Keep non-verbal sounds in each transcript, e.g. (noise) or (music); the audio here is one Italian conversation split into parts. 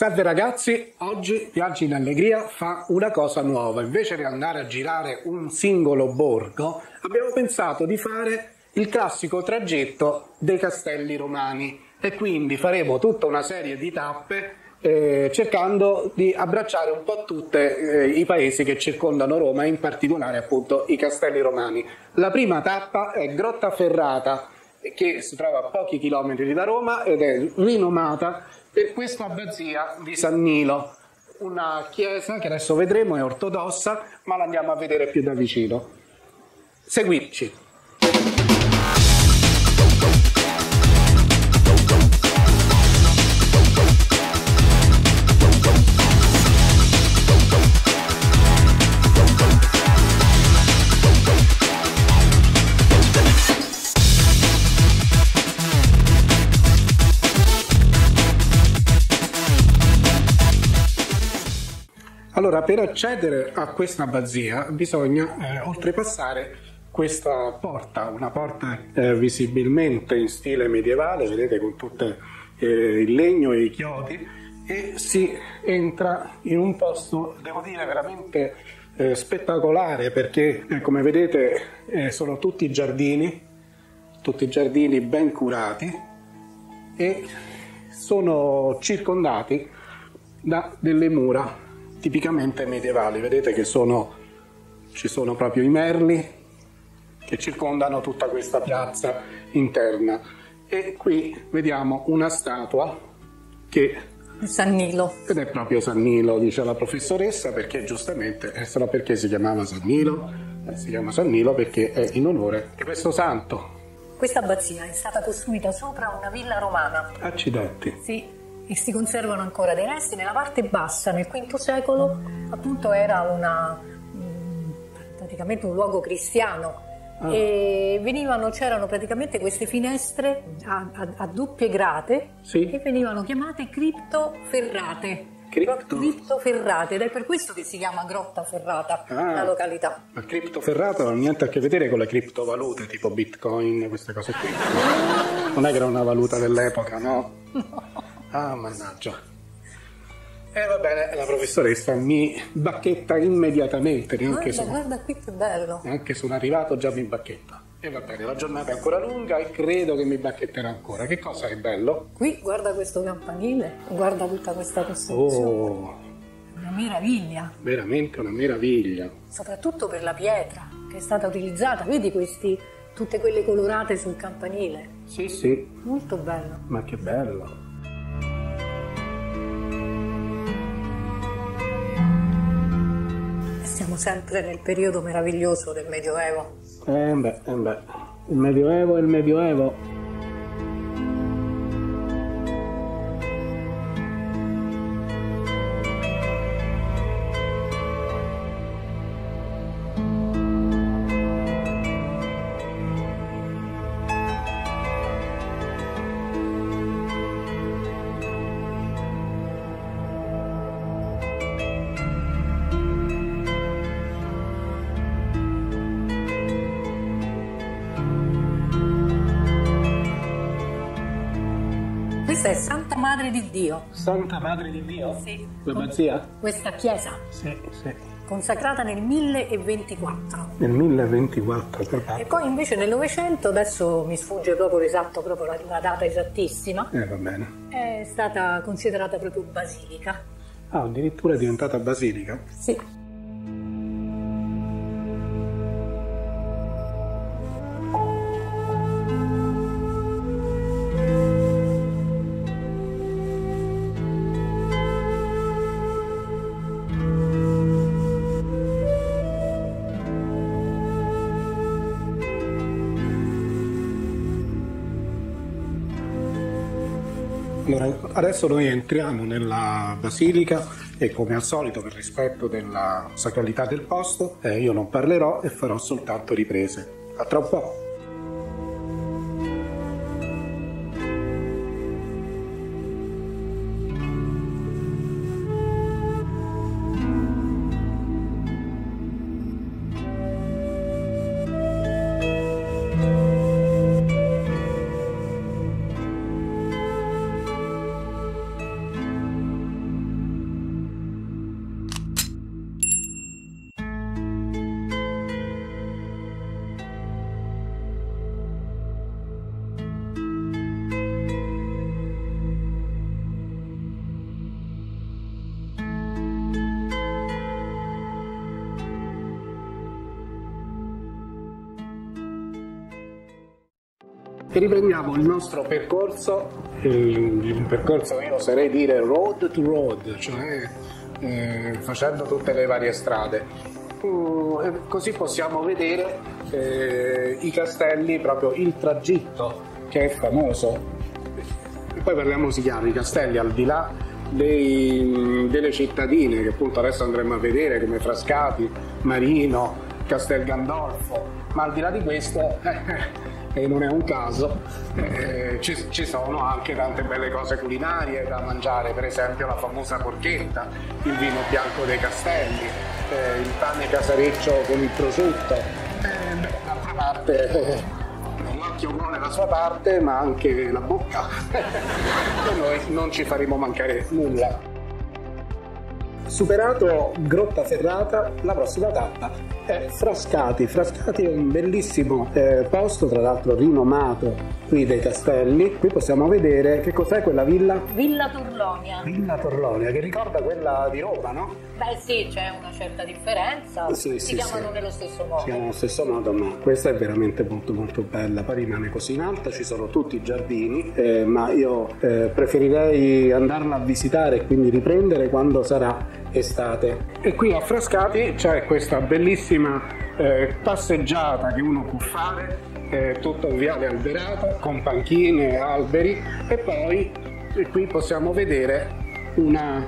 Salve ragazzi, oggi Viaggi in Allegria fa una cosa nuova. Invece di andare a girare un singolo borgo, abbiamo pensato di fare il classico tragitto dei castelli romani e quindi faremo tutta una serie di tappe eh, cercando di abbracciare un po' tutti eh, i paesi che circondano Roma, in particolare appunto i castelli romani. La prima tappa è Grottaferrata, che si trova a pochi chilometri da Roma ed è rinomata per questa abbazia di San Nilo, una chiesa che adesso vedremo è ortodossa, ma la andiamo a vedere più da vicino. Seguiteci. Allora, per accedere a questa abbazia bisogna eh, oltrepassare questa porta, una porta eh, visibilmente in stile medievale, vedete con tutto eh, il legno e i chiodi, e si entra in un posto, devo dire, veramente eh, spettacolare perché, eh, come vedete, eh, sono tutti giardini, tutti giardini ben curati e sono circondati da delle mura tipicamente medievali. Vedete che sono, ci sono proprio i merli che circondano tutta questa piazza interna. E qui vediamo una statua che San Nilo. Ed è proprio San Nilo, dice la professoressa, perché giustamente, eh, sarà perché si chiamava San Nilo, eh, si chiama San Nilo perché è in onore di questo santo. Questa abbazia è stata costruita sopra una villa romana. Accidenti. Sì, e si conservano ancora dei resti. Nella parte bassa, nel V secolo, appunto era una, mm, praticamente un luogo cristiano. Ah. E venivano, c'erano praticamente queste finestre a, a, a doppie grate sì. che venivano chiamate criptoferrate. Cripto? Criptoferrate ed è per questo che si chiama Grotta Ferrata ah, la località. Ma criptoferrata non ha niente a che vedere con le criptovalute tipo bitcoin, queste cose qui. Non è che era una valuta dell'epoca, no? (laughs) No. Ah, mannaggia. E eh, va bene, la professoressa mi bacchetta immediatamente. Guarda, sono, guarda qui che bello. Neanche sono arrivato, già mi bacchetta. E va bene, la giornata è ancora lunga e credo che mi bacchetterà ancora. Che cosa è bello? Qui guarda questo campanile, guarda tutta questa costruzione. Oh! Una meraviglia. Veramente una meraviglia. Soprattutto per la pietra che è stata utilizzata. Vedi questi, tutte quelle colorate sul campanile? Sì, sì. Molto bello. Ma che bello. Sempre nel periodo meraviglioso del Medioevo. Eh beh, eh beh. Il Medioevo è il Medioevo. Questa è Santa Madre di Dio. Santa Madre di Dio? Sì. L'abbazia? Questa chiesa. Sì, sì. Consacrata nel 1024. Nel 1024, perfetto. E poi invece nel Novecento, adesso mi sfugge proprio l'esatto, proprio la, la, data esattissima. Eh, va bene. È stata considerata proprio basilica. Ah, addirittura è diventata basilica? Sì. Adesso noi entriamo nella basilica e come al solito per rispetto della sacralità del posto eh, io non parlerò e farò soltanto riprese. A tra un po'. Riprendiamo il nostro percorso, il, percorso io oserei dire road to road, cioè eh, facendo tutte le varie strade. Uh, così possiamo vedere eh, i castelli, proprio il tragitto che è famoso. E poi parliamo, si chiama i castelli al di là dei, delle cittadine che appunto adesso andremo a vedere come Frascati, Marino, Castel Gandolfo, ma al di là di questo (laughs) e non è un caso, eh, ci, ci, sono anche tante belle cose culinarie da mangiare, per esempio la famosa porchetta, il vino bianco dei castelli, eh, il pane casareccio con il prosciutto. Eh, d'altra parte eh, l'occhio vuole la sua parte, ma anche la bocca. (laughs) e noi non ci faremo mancare nulla. Superato Grotta Ferrata, la prossima tappa è Frascati. Frascati è un bellissimo eh, posto, tra l'altro rinomato qui dei castelli. Qui possiamo vedere che cos'è quella villa? Villa Torlonia. Villa Torlonia, che ricorda quella di Roma, no? Beh sì, c'è una certa differenza. Sì, si sì, chiamano sì. nello stesso modo. Si chiamano nello stesso modo, ma questa è veramente molto molto bella. Poi rimane così in alta, ci sono tutti i giardini, eh, ma io eh, preferirei andarla a visitare e quindi riprendere quando sarà estate. E qui a Frascati c'è questa bellissima eh, passeggiata che uno può fare, eh, tutto un viale alberato con panchine, alberi e poi qui possiamo vedere una,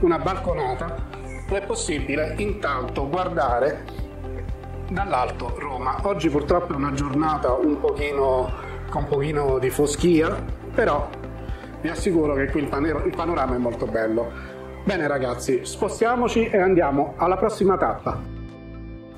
una balconata è possibile intanto guardare dall'alto Roma. Oggi purtroppo è una giornata un pochino con un pochino di foschia, però vi assicuro che qui il, panero, il panorama è molto bello. Bene ragazzi, spostiamoci e andiamo alla prossima tappa.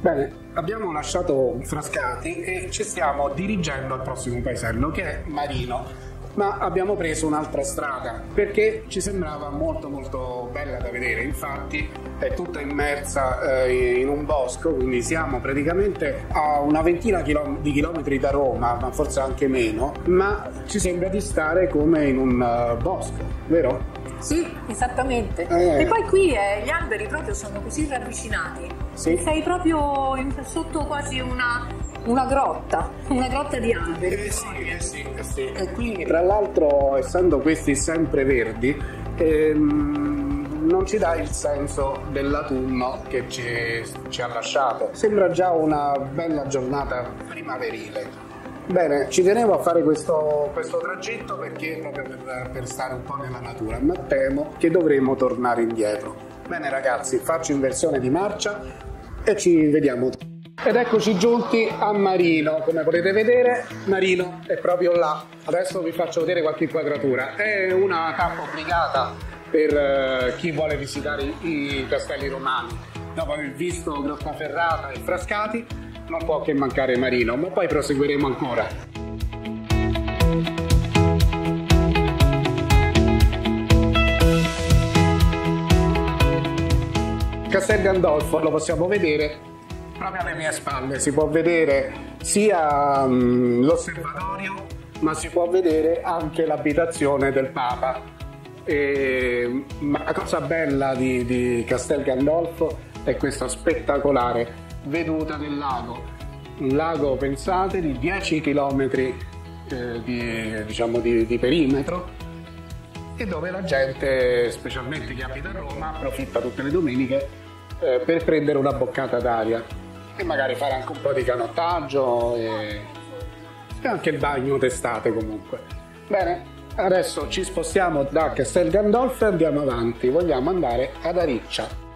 Bene, abbiamo lasciato Frascati e ci stiamo dirigendo al prossimo paesello che è Marino ma abbiamo preso un'altra strada perché ci sembrava molto molto bella da vedere infatti è tutta immersa eh, in un bosco quindi siamo praticamente a una ventina di chilometri da Roma ma forse anche meno ma ci sembra di stare come in un uh, bosco vero? Sì, esattamente. Eh. E poi qui eh, gli alberi proprio sono così ravvicinati. Sì. Sei proprio in, sotto quasi una una grotta, una grotta di alberi. Eh sì, eh sì, eh sì. E qui tra l'altro essendo questi sempre verdi ehm, non ci dà il senso dell'autunno che ci, ci ha lasciato. Sembra già una bella giornata primaverile. Bene, ci tenevo a fare questo, questo tragitto perché proprio per, per, stare un po' nella natura, ma temo che dovremo tornare indietro. Bene ragazzi, faccio inversione di marcia e ci vediamo. Ed eccoci giunti a Marino, come potete vedere Marino è proprio là, adesso vi faccio vedere qualche inquadratura, è una tappa obbligata per eh, chi vuole visitare i castelli romani, dopo aver visto Grottaferrata e Frascati non può che mancare Marino, ma poi proseguiremo ancora. Castel Gandolfo lo possiamo vedere proprio alle mie spalle si può vedere sia um, l'osservatorio ma si può vedere anche l'abitazione del Papa. E, la cosa bella di, di Castel Gandolfo è questa spettacolare veduta del lago. Un lago, pensate, di 10 km eh, di, diciamo, di, di perimetro e dove la gente, specialmente chi abita a Roma, approfitta tutte le domeniche eh, per prendere una boccata d'aria e magari fare anche un po' di canottaggio e, e anche il bagno d'estate comunque. Bene, adesso ci spostiamo da Castel Gandolfo e andiamo avanti, vogliamo andare ad Ariccia.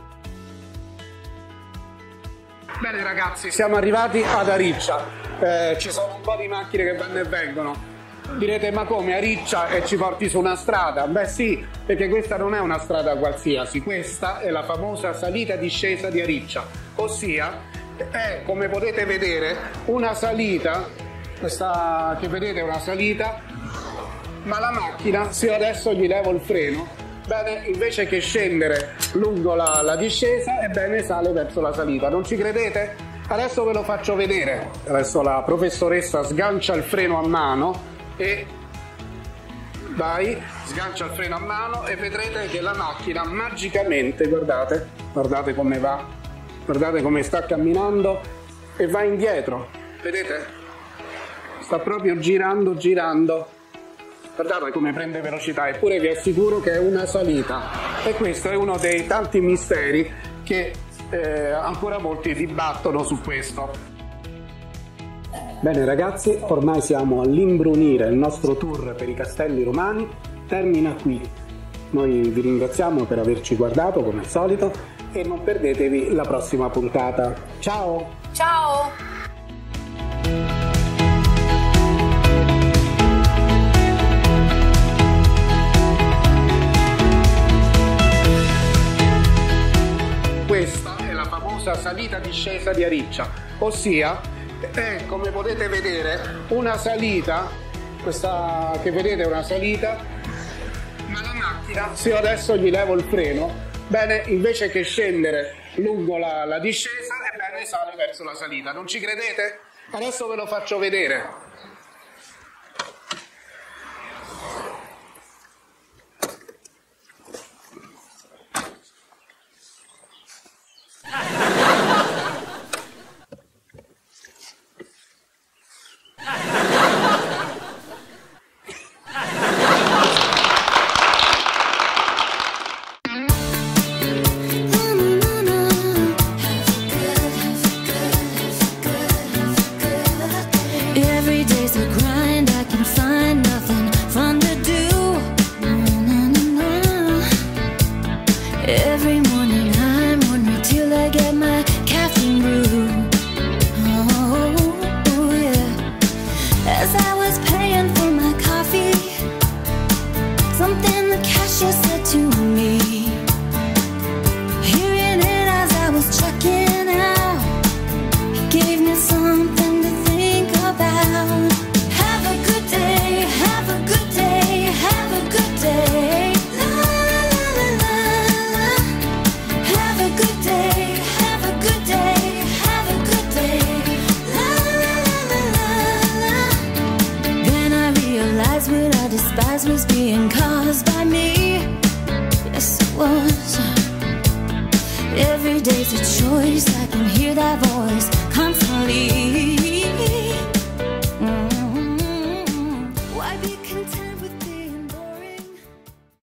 Bene ragazzi, siamo arrivati ad Ariccia, eh, ci sono un po' di macchine che vanno e vengono. Direte ma come Ariccia e ci porti su una strada? Beh sì, perché questa non è una strada qualsiasi, questa è la famosa salita discesa di Ariccia, ossia è come potete vedere una salita questa che vedete è una salita ma la macchina se adesso gli levo il freno bene invece che scendere lungo la, la discesa ebbene sale verso la salita. Non ci credete? adesso ve lo faccio vedere. Adesso la professoressa sgancia il freno a mano e vai sgancia il freno a mano e vedrete che la macchina magicamente guardate guardate come va guardate come sta camminando e va indietro vedete sta proprio girando, girando. Guardate come prende velocità, eppure vi assicuro che è una salita. E questo è uno dei tanti misteri che eh, ancora molti dibattono su questo. Bene ragazzi, ormai siamo all'imbrunire il nostro tour per i castelli romani, termina qui. Noi vi ringraziamo per averci guardato come al solito e non perdetevi la prossima puntata. Ciao! Ciao! Questa è la famosa salita discesa di Ariccia, ossia è come potete vedere una salita, questa che vedete è una salita, ma la macchina, se io adesso gli levo il freno, bene, invece che scendere lungo la, la discesa, ebbene sale verso la salita. Non ci credete? Adesso ve lo faccio vedere.